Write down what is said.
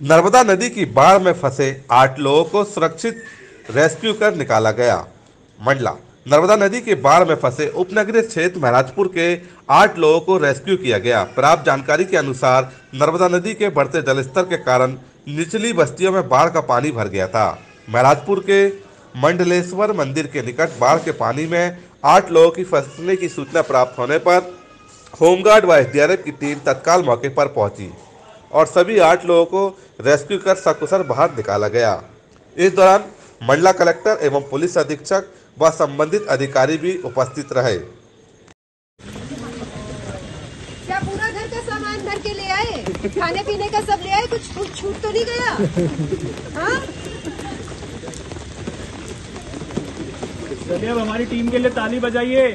नर्मदा नदी की बाढ़ में फंसे आठ लोगों को सुरक्षित रेस्क्यू कर निकाला गया। मंडला, नर्मदा नदी के बाढ़ में फंसे उपनगरीय क्षेत्र महराजपुर के आठ लोगों को रेस्क्यू किया गया। प्राप्त जानकारी के अनुसार, नर्मदा नदी के बढ़ते जलस्तर के कारण निचली बस्तियों में बाढ़ का पानी भर गया था। महराजपुर के मंडलेश्वर मंदिर के निकट बाढ़ के पानी में आठ लोगों की फंसने की सूचना प्राप्त होने पर होमगार्ड व एसडीआरएफ की टीम तत्काल मौके पर पहुँची और सभी आठ लोगों को रेस्क्यू कर सकुशल बाहर निकाला गया। इस दौरान मंडला कलेक्टर एवं पुलिस अधीक्षक व संबंधित अधिकारी भी उपस्थित रहे। क्या पूरा घर का सामान भर के ले आए? खाने पीने का सब ले आए? कुछ कुछ छूट तो नहीं गया? हाँ? चलिए अब हमारी टीम के लिए ताली बजाइए।